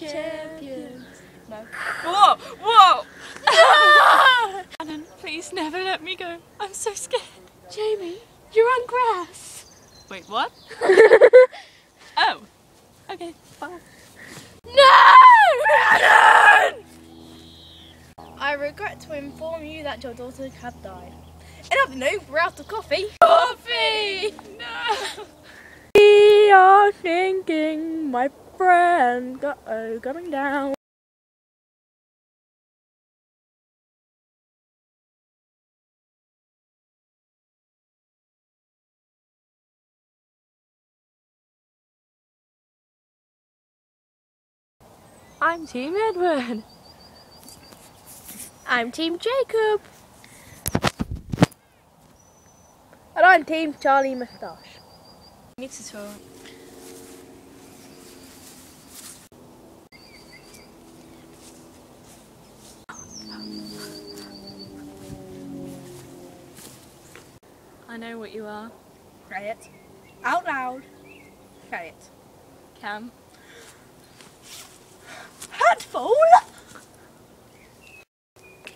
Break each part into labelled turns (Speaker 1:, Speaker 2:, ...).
Speaker 1: champions. No.
Speaker 2: Whoa! Whoa! Alan, please never let me go. I'm so scared.
Speaker 1: Jamie, you're on grass.
Speaker 2: Wait, what? oh. Okay, bye.
Speaker 1: No! I regret to inform you that your daughter has died. And have no, we're out of coffee.
Speaker 2: Coffee! No!
Speaker 1: We are thinking, my friend, go oh, coming down. I'm Team Edward. I'm Team Jacob. And I'm Team Charlie Moustache.
Speaker 2: to talk. I know what you are.
Speaker 1: Say it. Out loud. Say it.
Speaker 2: Cam.
Speaker 1: Headful?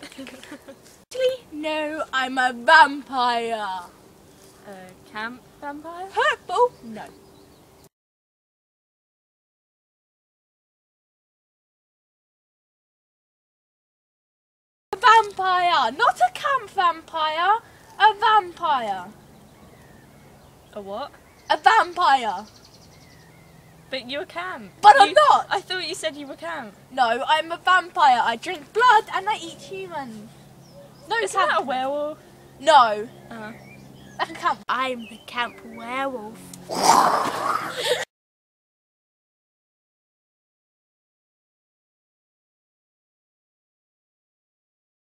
Speaker 1: Actually, no, I'm a vampire.
Speaker 2: Uh, a camp vampire?
Speaker 1: Hurtful? No. A vampire, not a camp vampire. A vampire.
Speaker 2: A what?
Speaker 1: A vampire.
Speaker 2: But you're camp.
Speaker 1: But I'm not.
Speaker 2: I thought you said you were camp.
Speaker 1: No, I'm a vampire. I drink blood and I eat humans. No,
Speaker 2: Is
Speaker 1: camp.
Speaker 2: that a werewolf?
Speaker 1: No.
Speaker 2: Uh,
Speaker 1: Like a camp. I'm the camp werewolf.